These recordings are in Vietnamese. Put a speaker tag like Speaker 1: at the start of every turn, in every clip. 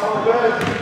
Speaker 1: Vamos,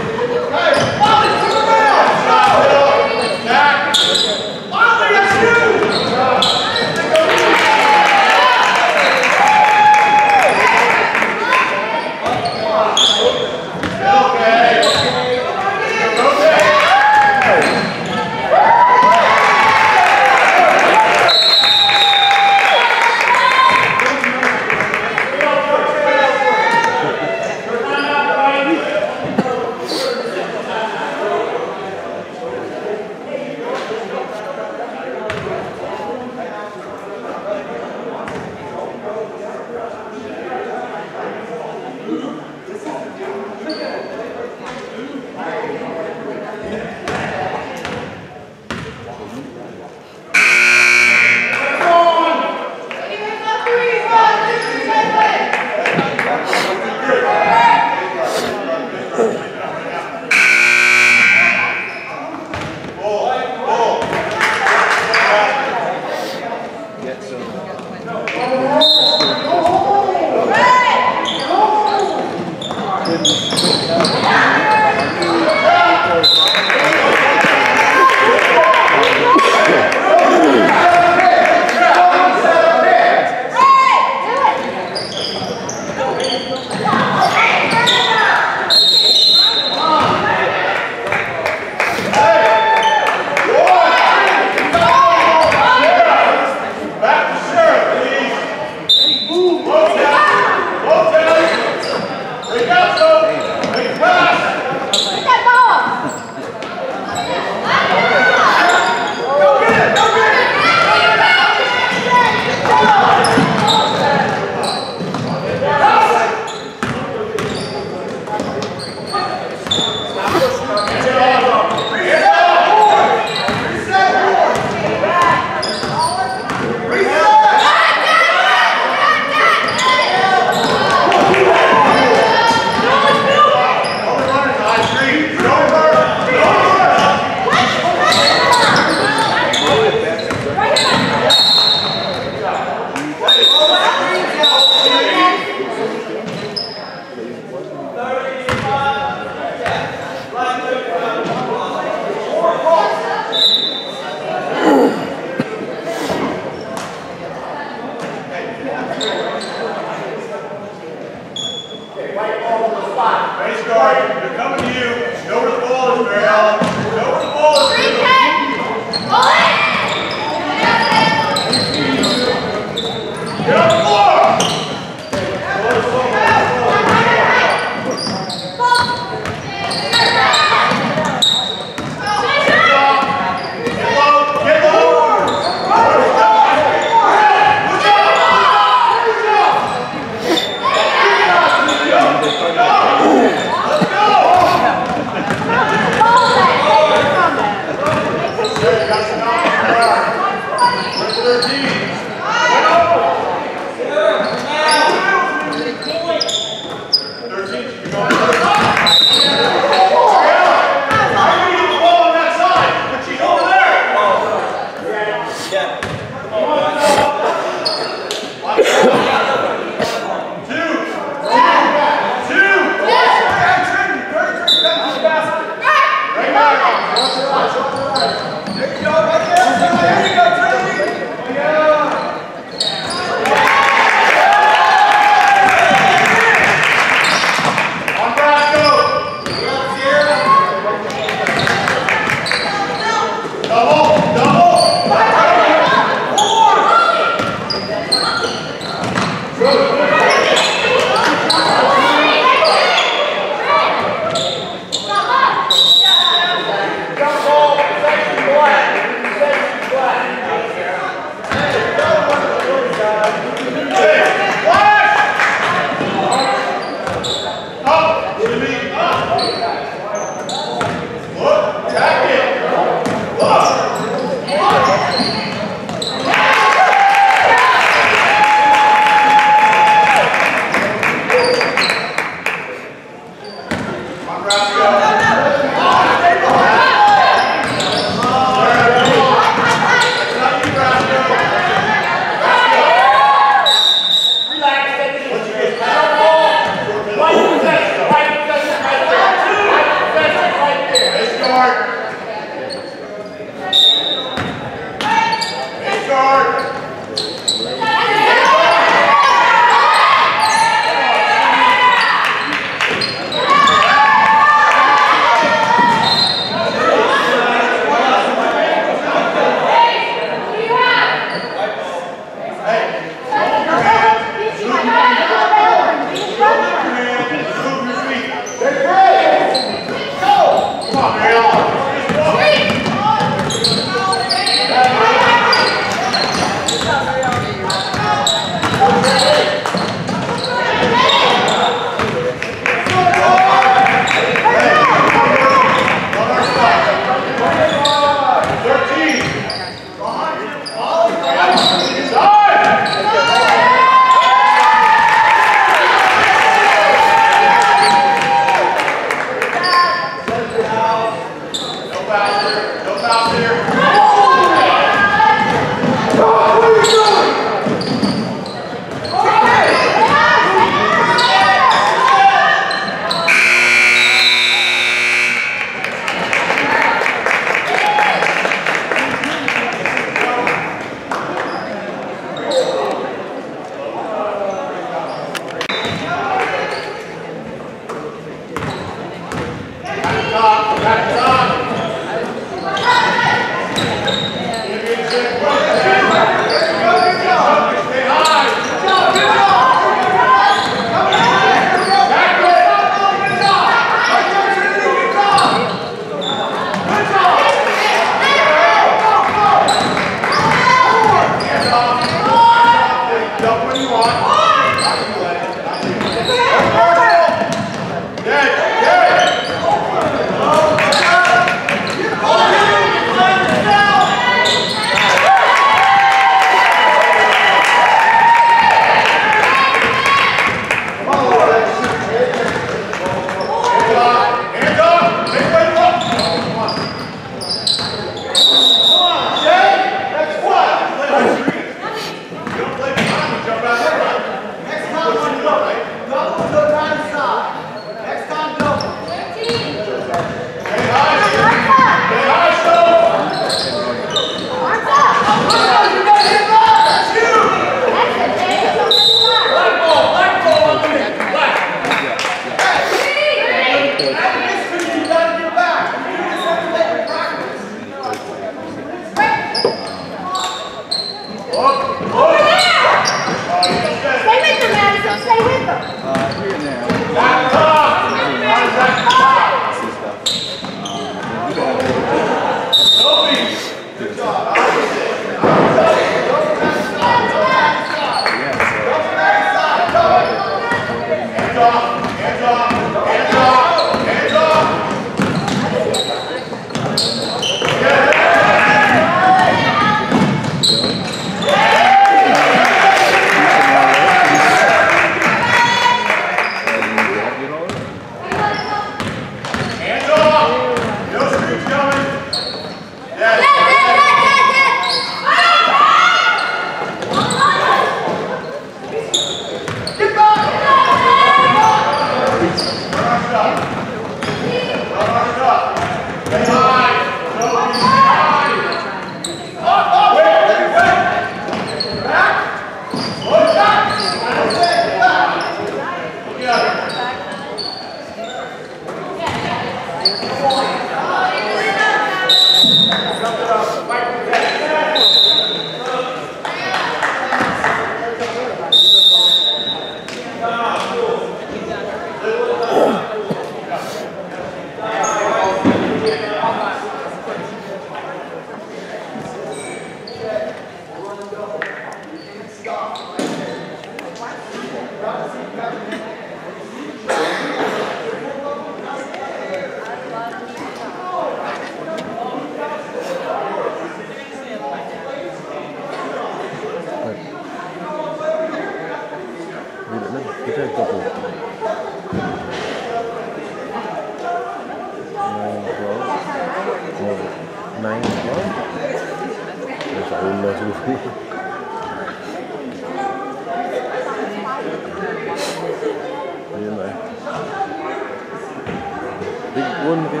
Speaker 1: Big one cái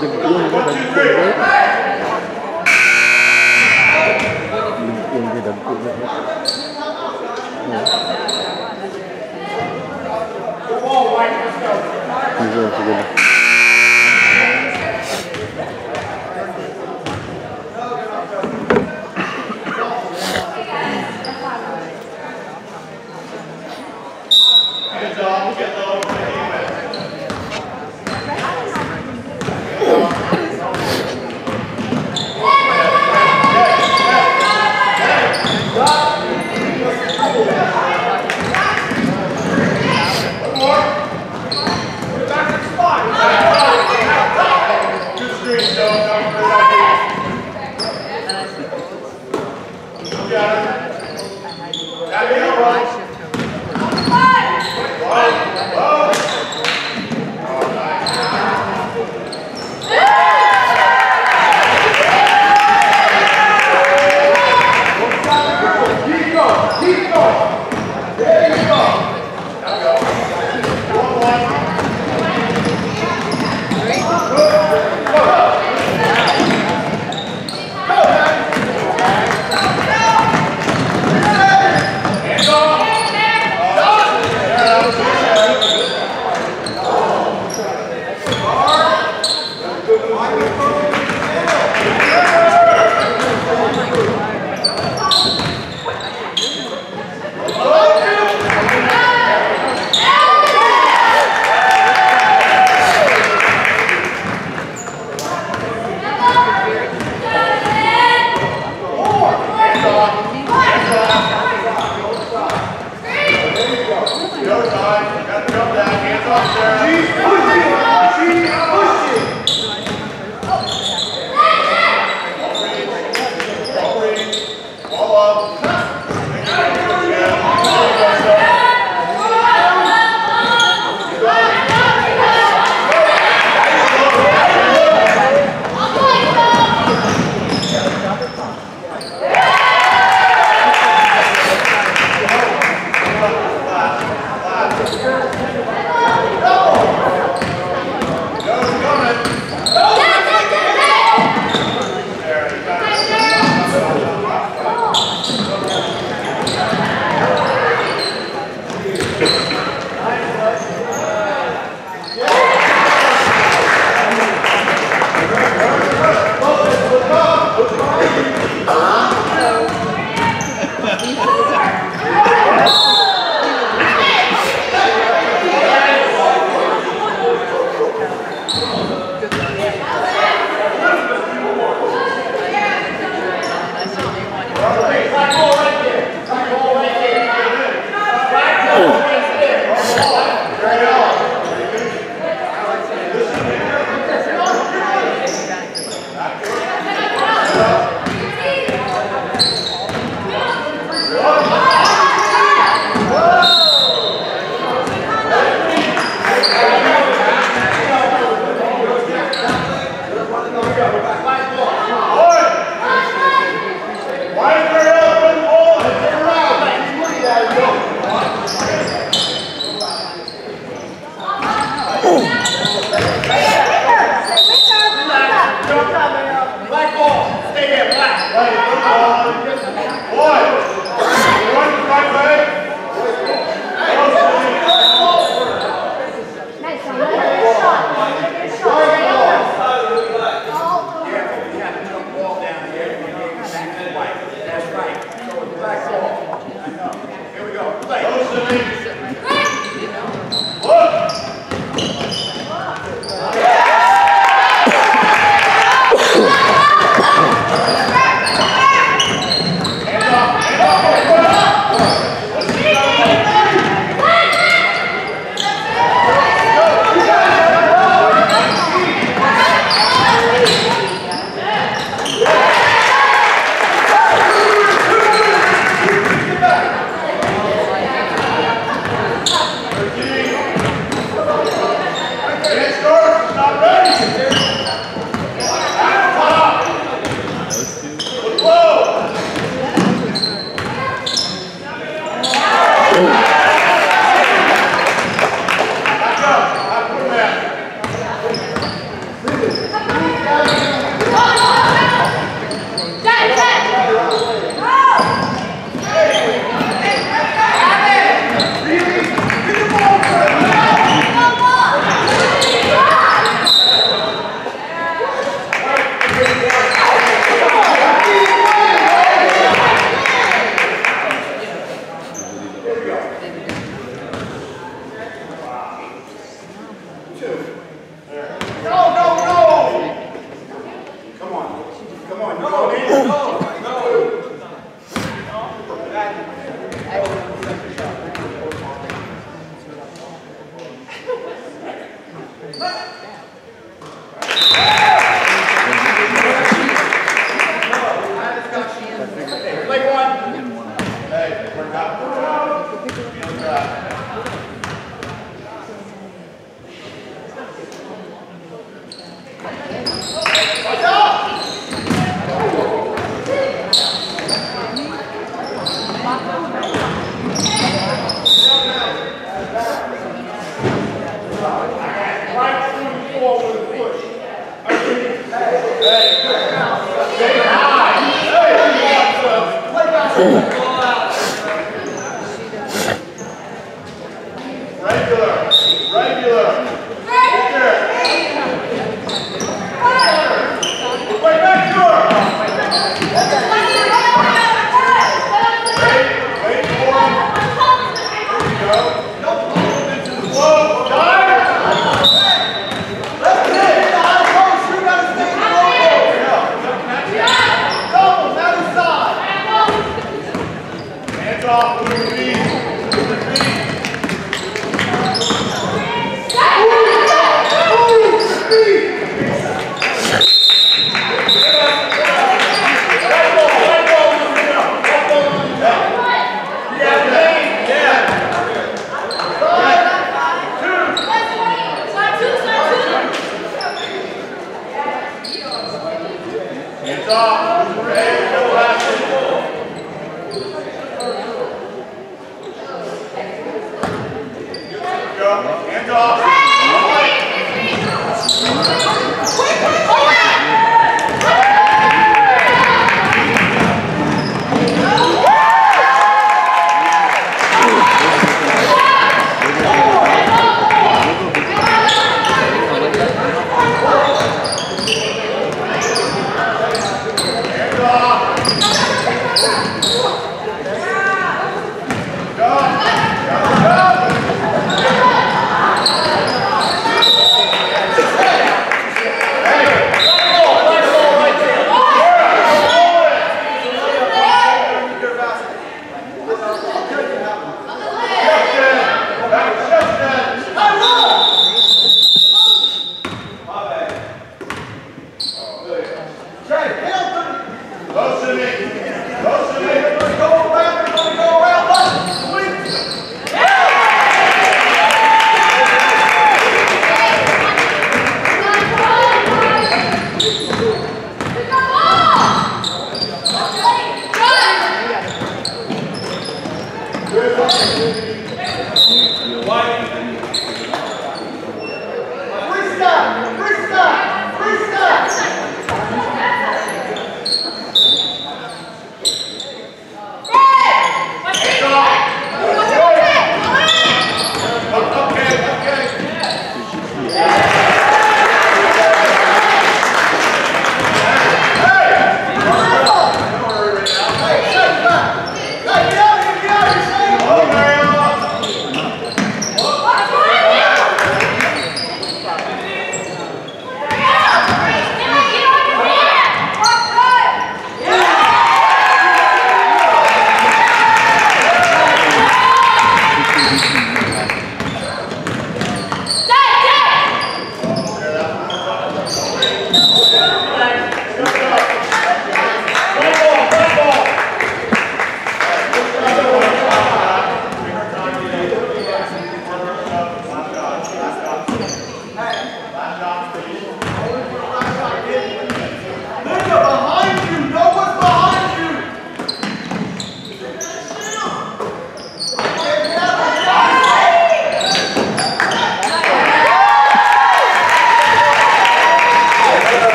Speaker 1: cái one cái dan big one. cái one cái dan big one. Güzel, güzel.